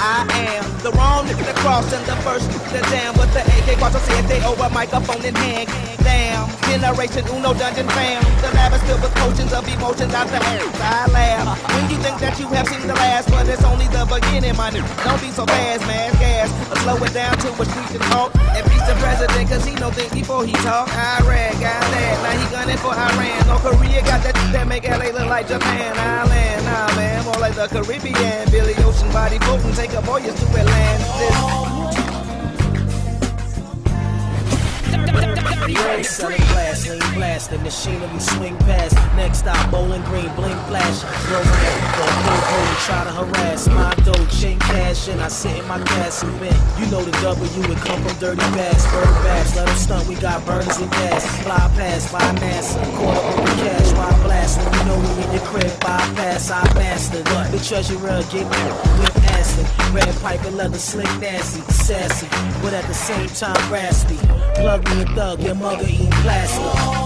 crossing the wrong nigga to cross and the first the down with the AK they over microphone in hand. Damn, generation Uno dungeon fam. The lab is filled with potions of emotions out the ass. I laugh when you think that you have seen the last, but it's only the beginning, my nigga. Don't be so fast, man. Gas, or slow it down to a screeching halt. And beat the president, cause he know think before he talk. Iraq, got that. Now he gunning for Iran. No Korea got that that make LA look like Japan. Island, nah, man. More like the Caribbean. Billy Ocean body potent. Take a voyage to Atlantis. Lean blasting, machinery swing past. Next stop, bowling green, blink flash. On the go, try to harass. My dough, chain cash, and I sit in my gas and. You know the W, it come from dirty bass. Bird bass, let them stunt, we got burners and gas. Fly past, by NASA, with the cash, why crib, bypass, I mastered. The treasurer get me with acid. Red pipe and leather, slick, nasty, sassy, but at the same time raspy. Plug me a thug, your mother eat plastic.